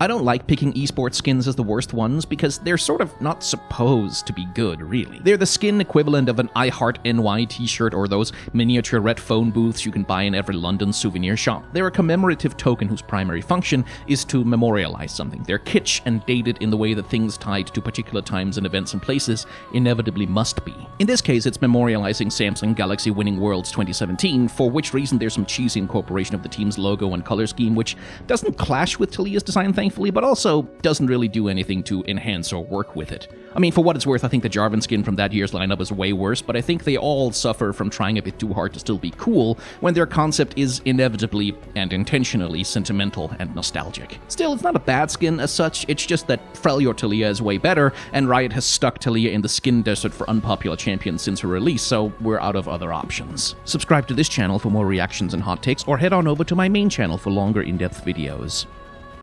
I don't like picking esports skins as the worst ones because they're sort of not supposed to be good, really. They're the skin equivalent of an I Heart NY t shirt or those miniature red phone booths you can buy in every London souvenir shop. They're a commemorative token whose primary function is to memorialize something. They're kitsch and dated in the way that things tied to particular times and events and places inevitably must be. In this case, it's memorializing Samsung Galaxy winning Worlds 2017, for which reason there's some cheesy incorporation of the team's logo and color scheme, which doesn't clash with Taliyah's design, thankfully, but also doesn't really do anything to enhance or work with it. I mean, for what it's worth, I think the Jarvan skin from that year's lineup is way worse, but I think they all suffer from trying a bit too hard to still be cool when their concept is inevitably and intentionally sentimental and nostalgic. Still, it's not a bad skin as such, it's just that Freljord Taliyah is way better, and Riot has stuck Taliyah in the skin desert for unpopular champions since her release, so we're out of other options. Subscribe to this channel for more reactions and hot takes, or head on over to my main channel for longer in-depth videos.